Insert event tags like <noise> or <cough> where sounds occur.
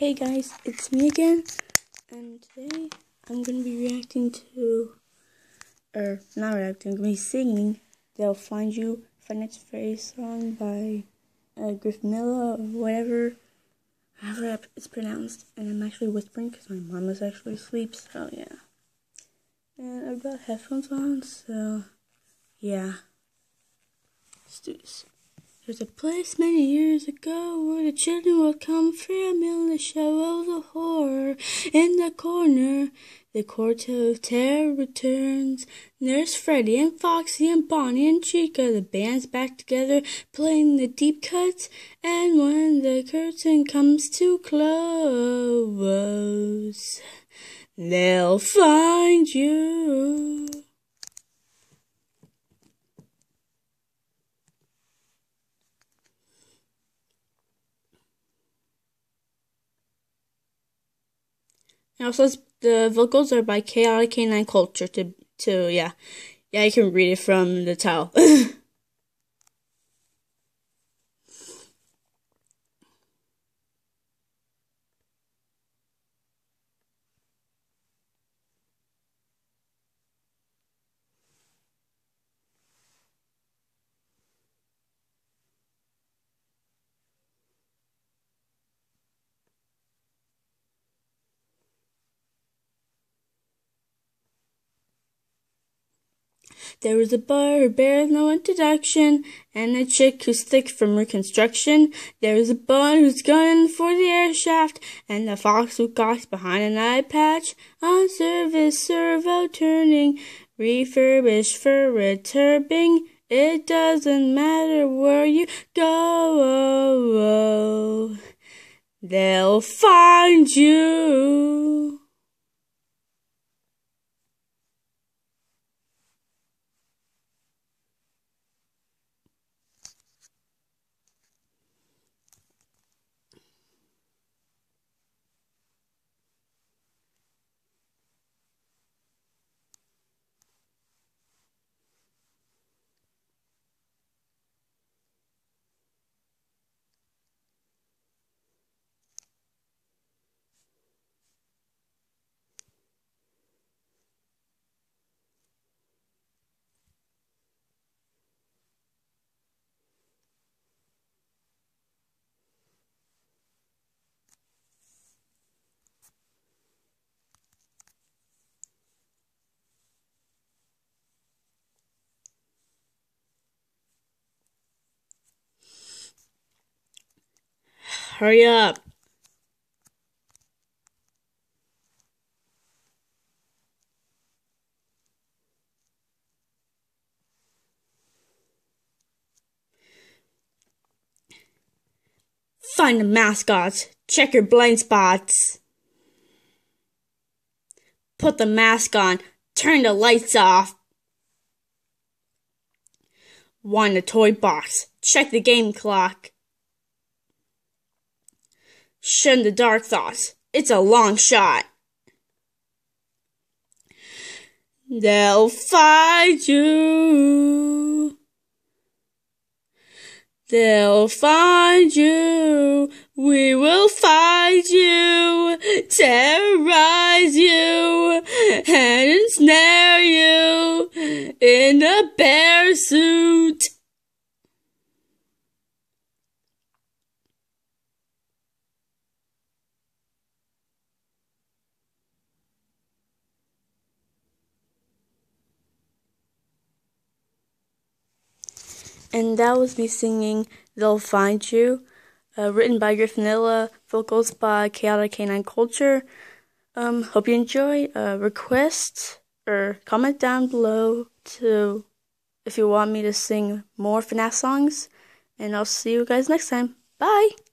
Hey guys, it's me again, and today I'm gonna be reacting to, or not reacting, I'm gonna be singing "They'll Find You" Finance Phrase song by uh, Griffinilla or whatever, however it's pronounced. And I'm actually whispering because my mom is actually asleep, so yeah. And I've got headphones on, so yeah. Let's do this. There's a place many years ago where the children would come from in the show of the horror. In the corner, the court of terror returns. There's Freddy and Foxy and Bonnie and Chica. The band's back together playing the deep cuts. And when the curtain comes to close, they'll find you. Also, the vocals are by Chaotic Canine Culture. To to yeah, yeah, you can read it from the title. <laughs> There was a bar who bears no introduction, and a chick who's thick from reconstruction. There was a bun who's gunning for the air shaft, and a fox who gawks behind an eye patch. On service, servo turning, refurbished for returbing. It doesn't matter where you go, they'll find you. Hurry up. Find the mascots. Check your blind spots. Put the mask on. Turn the lights off. Wind the toy box. Check the game clock. Shun the dark thoughts. It's a long shot. They'll find you. They'll find you. We will find you. Terrorize you. And ensnare you. In a bear And that was me singing They'll Find You, uh, written by Griffinilla, vocals by Chaotic Canine Culture. Um, hope you enjoy. Uh, request or comment down below to if you want me to sing more FNAF songs. And I'll see you guys next time. Bye!